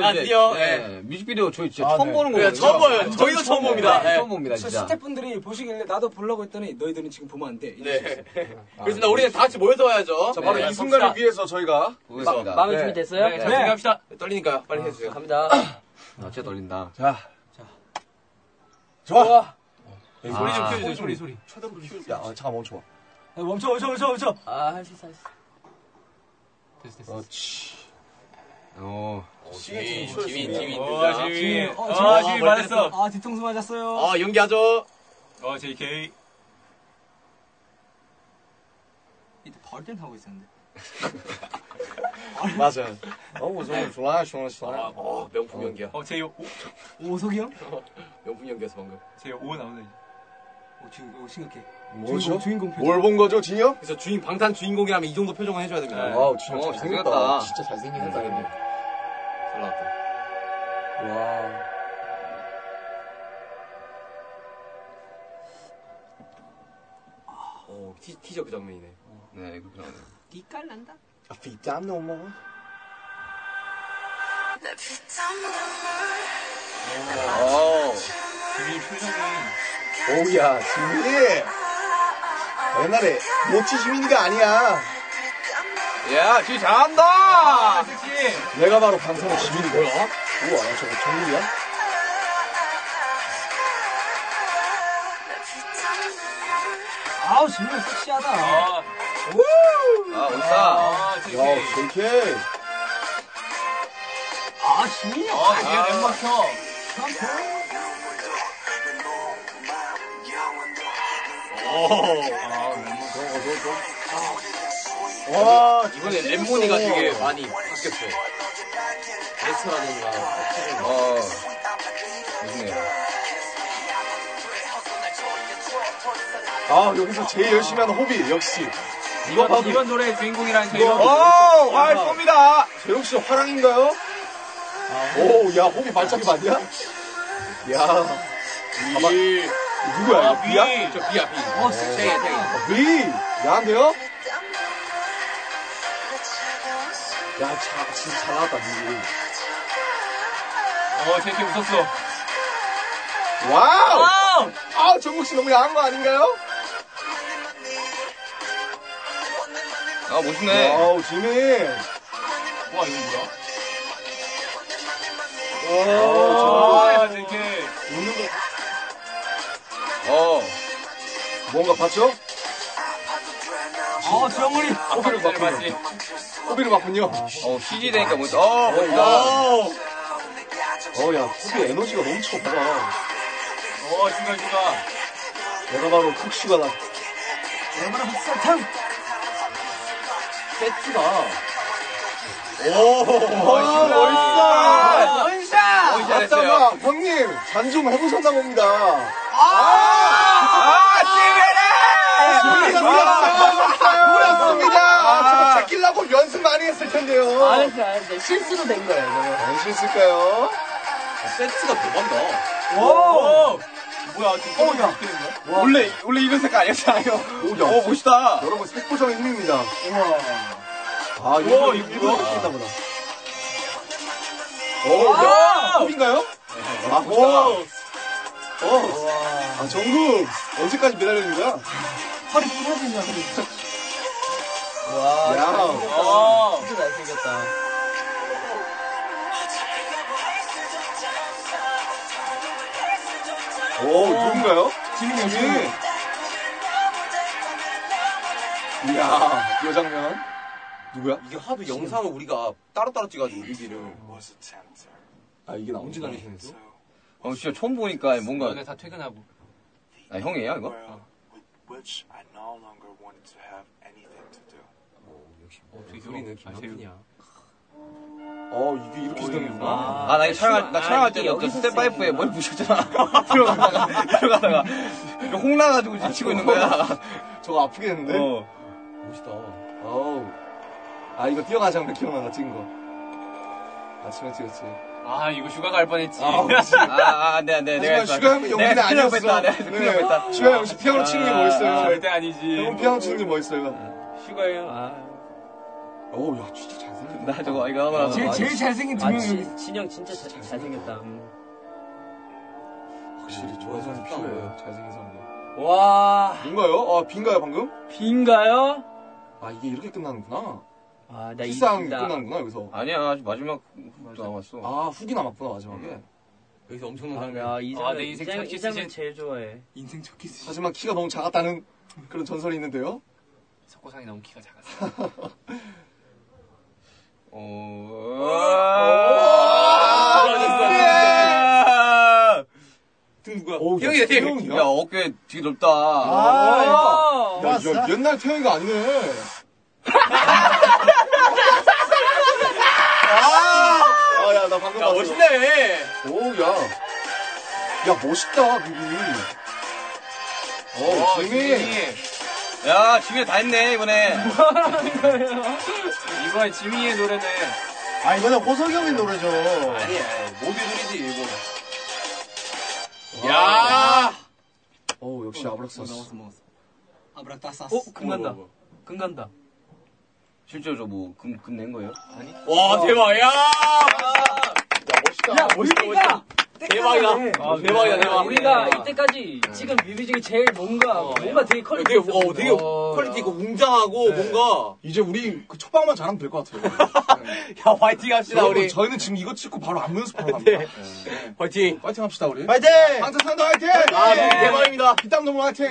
야, 드디어, 예, 뮤직비디오 저희 진짜 아, 처음 네. 보는 그래, 거예요. 처음 봐요. 저희도 처음 봅니다. 네, 예. 처음 봅니다, 그래서 진짜. 스태프분들이 보시길래 나도 보려고 했더니 너희들은 지금 보면 안 돼. 네. 그래서 우리는 다 같이 모여서 와야죠. 자, 바로 네, 이 순간을 위해서 저희가 보겠습니다. 마음의 네. 준비 됐어요? 네, 자, 준비합시다. 떨리니까요. 빨리 해주세요. 갑니다. 아, 진짜 떨린다. 자. 좋아. 소리 좀 키워주세요, 소리, 소리. 야, 아, 잠깐 멈춰. 봐. 멈춰, 멈춰, 멈춰, 멈춰. 아, 할 수 있어, 할 수 있어. 됐어, 됐어. 그렇지. 어, 지민, 지민, 지민. 어, 등장. 지민. 어, 어, 지민. 지민 아, 맞았어. 아, 뒤통수 맞았어요. 어, 연기하죠. 어, JK. 이때 땐 하고 있었는데. 맞아요. 어우, 저 좋아요, 좋아요, 좋아요. 아, 어, 명품 연기야. 어, 제 오, 오석이 형? 명품 연기였어, 방금. 제오 나오네. 오, 지금, 오, 심각해. 뭐죠? 주인공, 표정. 뭘 본 거죠, 형? 그래서 주인, 방탄 주인공이라면 이 정도 표정은 해줘야 됩니다. 네. Wow, 진짜 어, 잘생겼다. 진짜 잘생기긴 했다, 근데. 와. 어, 티, 티저 그 장면이네. 네, 그렇게 나오네요. 때깔 난다. 아, 피땀 너무. 어, 지민 표정이. 오우야, 지민이! 옛날에 모치 지민이가 아니야. 야, 쥐 잘한다! 아, 섹시. 내가 바로 방송의 지민이다. 우와, 저거 정국이야? 아우, 정말 섹시하다. 아, 아, 멋있다. 아, 야, JK. JK. 아, 지민이 형. 어, 얘 랩마켜. 와, 이번에 랩모니가 되게 많이 바뀌었어요. 레스라든가, 표정이. 어, 무슨해요 아, 여기서 제일 열심히 하는 호비, 역시. 이번, 봐도- 이번 노래의 주인공이라는 저희. 오, 활 쏩니다. 재용 씨 화랑인가요? 오, 야, 호비 발작이 맞냐? 야, 가만. 누구야, 이거 비야? 저 비야, 비. 어, 탱이, 탱이. 비! 야한데요? 야, 자, 진짜 잘 나왔다, 비. 어, JK 웃었어. 와우! 와우! 아, 정국 씨 너무 야한 거 아닌가요? 아, 멋있네. 와우, 지민. 와, 이거 뭐야? 와우, 정국. 아. 웃는 거, 어, 뭔가 봤죠? 아, 정훈이. 호비를 잘 봤군요. 호비를 봤군요. 어, CG 되니까 멋있다. 어, 멋있다. 어, 어, 야, 호비 에너지가 넘쳐, 봐봐. 어, 중간, 중간. 내가 바로 쿡슈가다. 얼마나 흑사탕. 세트가. 오. 원샷! 어, 잘했어요. 맞다가 형님 잔 좀 해보셨나 봅니다. 아, 소리 저거 제끼려고 연습 많이 했을 텐데요. 알았어, 알았어. 실수로 된 거예요. 안 실을까요? 세트가 대박이다. 오! 뭐야, 지금 어, 야. 원래, 원래 이런 색깔 아니었잖아요. 오, 야. 어, 멋있다. 여러분 색보정의 힘입니다. 우와. 아, 이거 이거 느낀다 보다. 오, 야, 와! 호빈가요? 아, 오. 어, 아, 정국 언제까지 매달리는 거야? 허리 부러지냐, 허리. 야, 어. 진짜 잘생겼다. 오, 누군가요? 지민이 형, 지민. 지민이. 이야, 이 장면. 누구야? 이게 하도 영상을 우리가 따로따로 찍어가지고, 뮤비를. 아, 이게 나온 언제 지 날리시는데? 어, 진짜 처음 보니까 뭔가, 너네 다 퇴근하고. 아, 형이에요, 이거? With which I no longer wanted to have anything to do. 어, 되게 우리는 아, 재우. 김학준이야. 어, 이게 이렇게 시작이구나. 아, 나 이거 촬영할, 나 촬영할 때는 저 여기서 스텝파이프에 머리 부셨잖아. 들어가다가, 들어가다가. 이거 홍 나가지고 지금 치고 있는 거야. 저거 아프겠는데? 어. 멋있다. 어우. 아, 이거 뛰어가는 장면 기억나, 찍은 거. 아침에 찍었지. 아, 이거 휴가 갈 뻔했지. 아. 아, 아, 안 돼, 안 돼. 내가 하지만 했어. 슈가 형이 용기는 내가 아니었어. 큰일 뺐다. 내가 큰일 네. 뺐다. 슈가 형 피아노 치는 게 멋있어요. 절대 아니지. 형은 피아노 치는 게 멋있어요. 휴가예요. 아. 어우, 야, 진짜 잘생겼다. 나 저거 이거 하나 제일, 제일 잘생긴 두 아, 명이 진, 진영 진짜 잘, 잘생겼다. 음. 확실히 좋아하는 사람이 필요해요. 잘생긴 사람이. 와, 뭔가요? 아, 빈가요, 방금? 빈가요? 아, 이게 이렇게 끝나는구나. 아, 나 이긴다. 끝나는구나, 여기서. 아니야 아직 마지막 남았어. 아, 후기 남았구나, 마지막에. 여기서 엄청난 아, 사람이. 야, 이 아, 내이 인생 장면, 첫이 키스 장면 씬. 제일 좋아해. 인생 첫 키스. 하지만 키가 너무 작았다는 그런 전설이 있는데요. 석고상이 너무 키가 작았어. 어. 등 누구야? 어우, 형이다, 형. 태용이야? 야 어깨 되게 넓다. 아, 야, 야, 옛날 태용이가 아니네. 아, 야, 나 방금 야, 봤어. 멋있네. 오, 야. 야, 멋있다, 뮤비. 어, 지미. 야 지민이 다 했네 이번에. 이번에 지민이의 노래네. 아, 이거는 호석이 형의 노래죠. 아니야, 모두 소리지, 이거. 야! 어우, 역시 아브락사스. 어, 금 간다. 금 간다. 실제로 저 뭐 금 금 낸 거예요? 와, 대박, 야! 야, 우리가 대박이다. 아, 대박이다, 대박. 우리가 이때까지 지금 뮤비 중에 제일 뭔가, 뭔가 되게 quality 되게, 있어. 어, 되게 quality 있고 웅장하고 뭔가. 이제 우리 그 첫방만 잘하면 될 것 같아요. 야, 화이팅 합시다, 우리. 저희는 지금 이거 찍고 바로 안무 연습하러 갑니다. 화이팅. 파이팅 합시다, 우리. 화이팅! 방탄산도 화이팅! 아, 대박입니다. 빗땀 너무 화이팅!